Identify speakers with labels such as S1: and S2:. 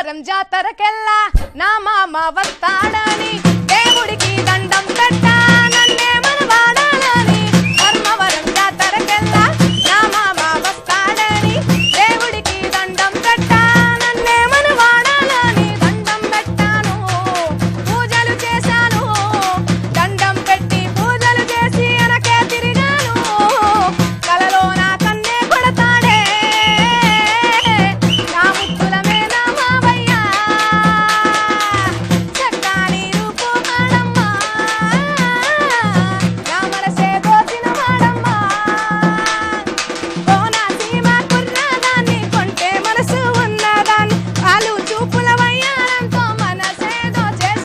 S1: జాతరకెల్లా నా మామ వస్తాడని